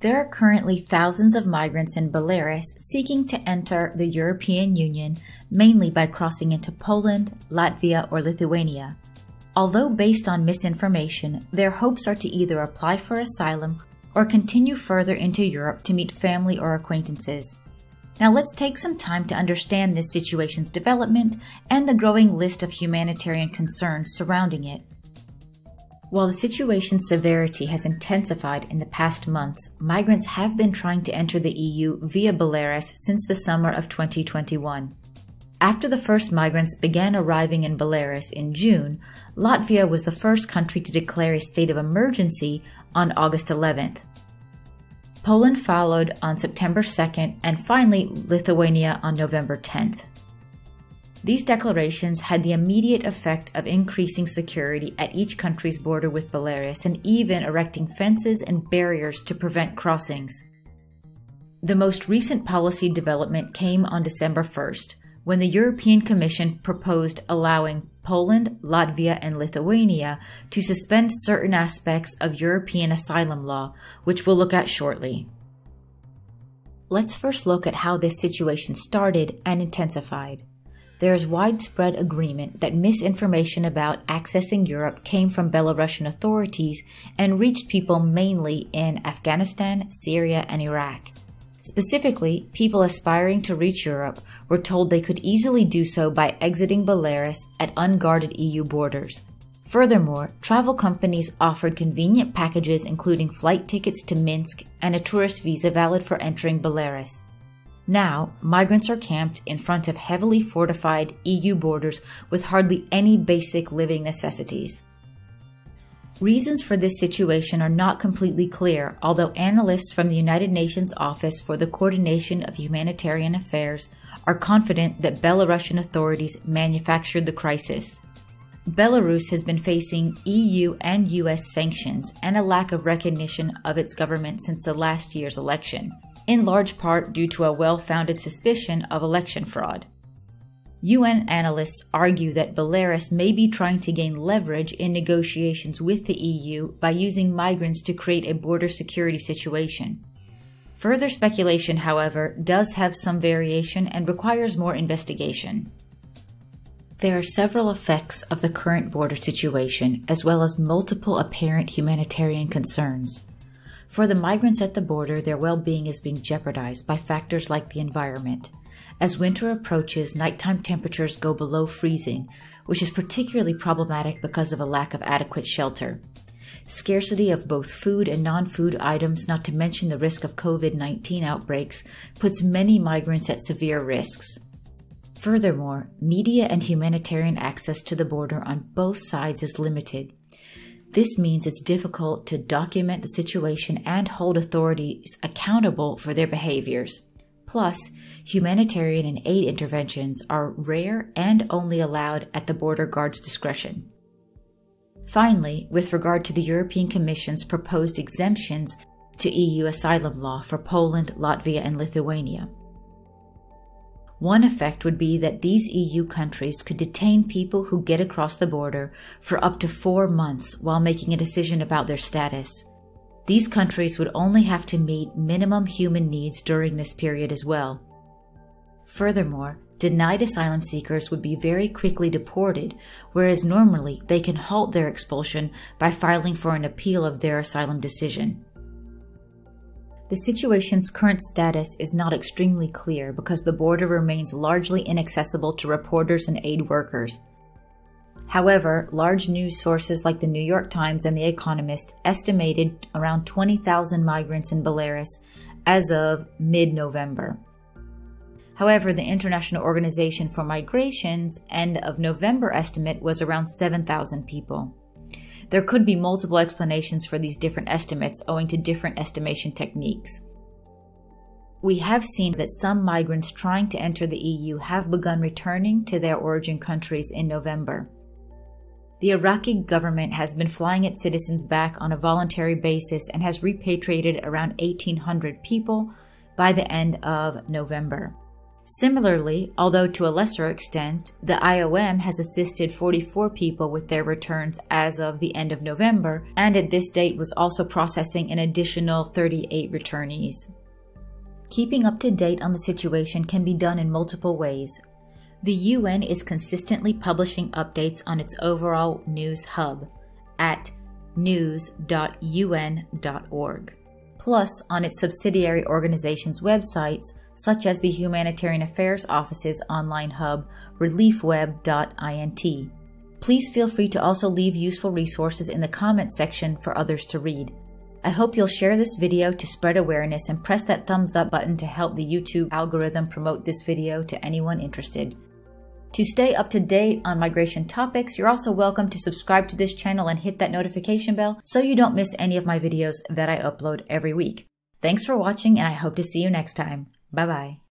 There are currently thousands of migrants in Belarus seeking to enter the European Union mainly by crossing into Poland, Latvia, or Lithuania. Although based on misinformation, their hopes are to either apply for asylum or continue further into Europe to meet family or acquaintances. Now let's take some time to understand this situation's development and the growing list of humanitarian concerns surrounding it. While the situation's severity has intensified in the past months, migrants have been trying to enter the EU via Belarus since the summer of 2021. After the first migrants began arriving in Belarus in June, Latvia was the first country to declare a state of emergency on August 11th. Poland followed on September 2nd, and finally Lithuania on November 10th. These declarations had the immediate effect of increasing security at each country's border with Belarus and even erecting fences and barriers to prevent crossings. The most recent policy development came on December 1st, when the European Commission proposed allowing Poland, Latvia, and Lithuania to suspend certain aspects of European asylum law, which we'll look at shortly. Let's first look at how this situation started and intensified there is widespread agreement that misinformation about accessing Europe came from Belarusian authorities and reached people mainly in Afghanistan, Syria, and Iraq. Specifically, people aspiring to reach Europe were told they could easily do so by exiting Belarus at unguarded EU borders. Furthermore, travel companies offered convenient packages including flight tickets to Minsk and a tourist visa valid for entering Belarus. Now, migrants are camped in front of heavily fortified EU borders with hardly any basic living necessities. Reasons for this situation are not completely clear, although analysts from the United Nations Office for the Coordination of Humanitarian Affairs are confident that Belarusian authorities manufactured the crisis. Belarus has been facing EU and US sanctions and a lack of recognition of its government since the last year's election in large part due to a well founded suspicion of election fraud. UN analysts argue that Belarus may be trying to gain leverage in negotiations with the EU by using migrants to create a border security situation. Further speculation, however, does have some variation and requires more investigation. There are several effects of the current border situation, as well as multiple apparent humanitarian concerns. For the migrants at the border, their well being is being jeopardized by factors like the environment. As winter approaches, nighttime temperatures go below freezing, which is particularly problematic because of a lack of adequate shelter. Scarcity of both food and non food items, not to mention the risk of COVID 19 outbreaks, puts many migrants at severe risks. Furthermore, media and humanitarian access to the border on both sides is limited, this means it's difficult to document the situation and hold authorities accountable for their behaviors. Plus, humanitarian and aid interventions are rare and only allowed at the border guard's discretion. Finally, with regard to the European Commission's proposed exemptions to EU asylum law for Poland, Latvia, and Lithuania, one effect would be that these EU countries could detain people who get across the border for up to four months while making a decision about their status. These countries would only have to meet minimum human needs during this period as well. Furthermore, denied asylum seekers would be very quickly deported, whereas normally they can halt their expulsion by filing for an appeal of their asylum decision. The situation's current status is not extremely clear because the border remains largely inaccessible to reporters and aid workers. However, large news sources like the New York Times and The Economist estimated around 20,000 migrants in Belarus as of mid November. However, the International Organization for Migration's end of November estimate was around 7,000 people. There could be multiple explanations for these different estimates owing to different estimation techniques. We have seen that some migrants trying to enter the EU have begun returning to their origin countries in November. The Iraqi government has been flying its citizens back on a voluntary basis and has repatriated around 1,800 people by the end of November. Similarly, although to a lesser extent, the IOM has assisted 44 people with their returns as of the end of November, and at this date was also processing an additional 38 returnees. Keeping up to date on the situation can be done in multiple ways. The UN is consistently publishing updates on its overall news hub at news.un.org, plus on its subsidiary organizations' websites such as the Humanitarian Affairs Office's online hub, reliefweb.int. Please feel free to also leave useful resources in the comments section for others to read. I hope you'll share this video to spread awareness and press that thumbs up button to help the YouTube algorithm promote this video to anyone interested. To stay up to date on migration topics, you're also welcome to subscribe to this channel and hit that notification bell so you don't miss any of my videos that I upload every week. Thanks for watching and I hope to see you next time. Bye bye.